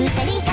二人